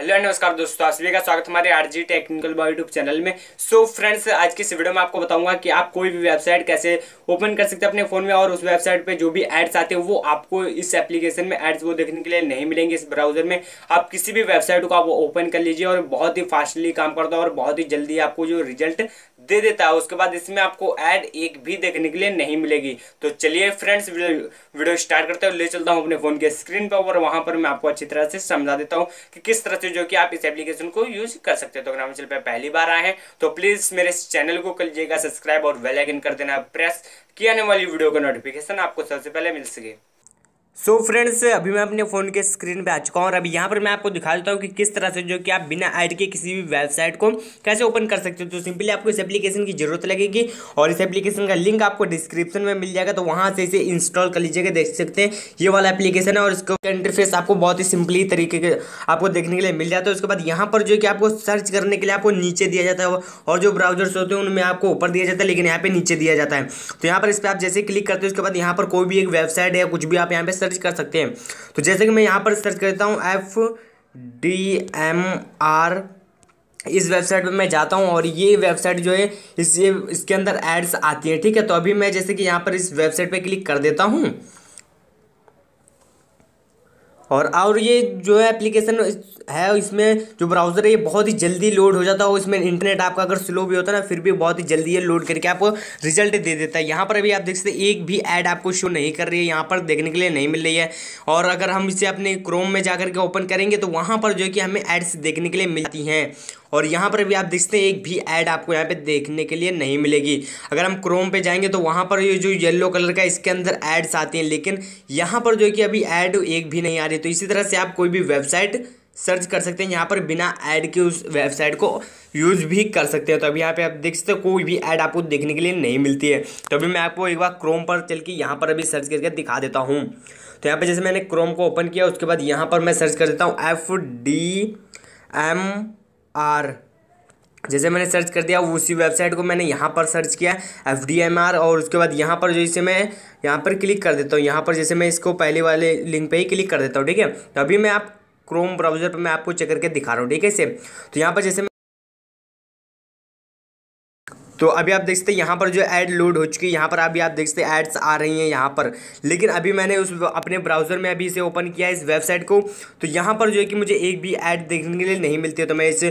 Hello नमस्कार दोस्तों, आप सभी का स्वागत हमारे RG technical boy YouTube channel में। सो so फ्रेंड्स आज की इस वीडियो में आपको बताऊँगा कि आप कोई भी वेबसाइट कैसे ओपन कर सकते हैं अपने फ़ोन में और उस वेबसाइट पे जो भी एड्स आते हैं, वो आपको इस एप्लीकेशन में एड्स वो देखने के लिए नहीं मिलेंगे इस ब्राउज़र में। आप किसी भी वेबसाइट को आप ओपन कर लीजिए और बहुत ही फास्टली काम करता है और बहुत ही जल्दी आपको जो रिज़ल्ट दे देता है, उसके बाद इसमें आपको एड एक भी देखने के लिए नहीं मिलेगी। तो चलिए फ्रेंड्स वीडियो स्टार्ट करते हैं ले चलता हूँ अपने फ़ोन के स्क्रीन पर और वहाँ पर मैं आपको अच्छी तरह से समझा देता हूँ कि किस तरह से जो कि आप इस एप्लीकेशन को यूज़ कर सकते हो। तो अगर हम पहली बार आए हैं तो प्लीज़ मेरे चैनल को कर लीजिएगा सब्सक्राइब और वेल आइकन कर देना। प्रेस की आने वाली वीडियो का नोटिफिकेशन आपको सबसे पहले मिल सके। सो so फ्रेंड्स अभी मैं अपने फ़ोन के स्क्रीन पे आ चुका हूँ और अभी यहाँ पर मैं आपको दिखा देता हूँ कि किस तरह से जो कि आप बिना ऐड के किसी भी वेबसाइट को कैसे ओपन कर सकते हो। तो सिंपली आपको इस एप्लीकेशन की ज़रूरत लगेगी और इस एप्लीकेशन का लिंक आपको डिस्क्रिप्शन में मिल जाएगा तो वहाँ से इसे इंस्टॉल कर लीजिएगा, देख सकते हैं। ये वाला एप्लीकेशन है और इसका इंटरफेस आपको बहुत ही सिंपली तरीके के आपको देखने के लिए मिल जाता है। उसके बाद यहाँ पर जो कि आपको सर्च करने के लिए आपको नीचे दिया जाता है और जो ब्राउजर्स होते हैं, उनमें आपको ऊपर दिया जाता है, लेकिन यहाँ पर नीचे दिया जाता है। तो यहाँ पर इस पर आप जैसे क्लिक करते हो, उसके बाद यहाँ पर कोई भी एक वेबसाइट है कुछ भी आप यहाँ पे सर्च कर सकते हैं। तो जैसे कि मैं यहाँ पर सर्च करता हूँ एफ़ डी एम आर इस वेबसाइट पर मैं जाता हूँ और ये वेबसाइट जो है इस ये इसके अंदर एड्स आती हैं, ठीक है? तो अभी मैं जैसे कि यहाँ पर इस वेबसाइट पर क्लिक कर देता हूँ। और और ये जो है एप्लीकेशन है इसमें जो ब्राउज़र है, ये बहुत ही जल्दी लोड हो जाता है और इसमें इंटरनेट आपका अगर स्लो भी होता है ना, फिर भी बहुत ही जल्दी ये लोड करके आपको रिज़ल्ट दे देता है। यहाँ पर अभी आप देख सकते एक भी ऐड आपको शो नहीं कर रही है, यहाँ पर देखने के लिए नहीं मिल रही है। और अगर हम इसे अपने क्रोम में जाकर के ओपन करेंगे तो वहाँ पर जो है कि हमें एड्स देखने के लिए मिलती हैं। और यहाँ पर भी आप देखते हैं, एक भी ऐड आपको यहाँ पे देखने के लिए नहीं मिलेगी। अगर हम क्रोम पे जाएँगे तो वहाँ पर ये जो येलो कलर का इसके अंदर एड्स आती हैं, लेकिन यहाँ पर जो है कि अभी ऐड एक भी नहीं आ रही तो इसी तरह से आप कोई भी वेबसाइट सर्च कर सकते हैं। यहाँ पर बिना ऐड के उस वेबसाइट को यूज़ भी कर सकते हैं। तो अभी यहाँ पे आप देख सकते हो, कोई भी ऐड आपको देखने के लिए नहीं मिलती है। तो अभी मैं आपको एक बार क्रोम पर चल के यहाँ पर अभी सर्च करके दिखा देता हूँ। तो यहाँ पे जैसे मैंने क्रोम को ओपन किया, उसके बाद यहाँ पर मैं सर्च कर देता हूँ एफ़ डी एम आर जैसे मैंने सर्च कर दिया उसी वेबसाइट को मैंने यहाँ पर सर्च किया एफ़ डी एम आर और उसके बाद यहाँ पर जैसे मैं यहाँ पर क्लिक कर देता हूँ। यहाँ पर जैसे मैं इसको पहले वाले लिंक पे ही क्लिक कर देता हूँ, ठीक है? तो अभी मैं आप क्रोम ब्राउज़र पर मैं आपको चेक करके दिखा रहा हूँ, ठीक है इसे तो यहाँ पर जैसे तो अभी आप देखते हैं, यहाँ पर जो ऐड लोड हो चुकी है, यहाँ पर अभी आप देखते हैं एड्स आ रही हैं यहाँ पर। लेकिन अभी मैंने उस अपने ब्राउज़र में अभी इसे ओपन किया इस वेबसाइट को। तो यहाँ पर जो है कि मुझे एक भी ऐड देखने के लिए नहीं मिलती है तो मैं इस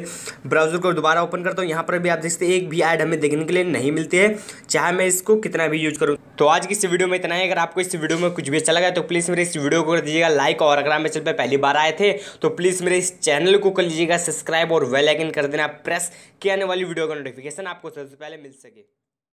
ब्राउज़र को दोबारा ओपन करता हूँ। यहाँ पर भी आप देखते एक भी ऐड हमें देखने के लिए नहीं मिलती है, चाहे मैं इसको कितना भी यूज़ करूँ। तो आज की इस वीडियो में इतना ही। अगर आपको इस वीडियो में कुछ भी अच्छा लगा तो प्लीज़ मेरे इस वीडियो को कर दीजिएगा लाइक। और अगर आप मेरे चैनल पर पहली बार आए थे तो प्लीज़ मेरे इस चैनल को कर लीजिएगा सब्सक्राइब और वेल आइकन कर देना। प्रेस किया आने वाली वीडियो का नोटिफिकेशन आपको सबसे पहले मिल सके।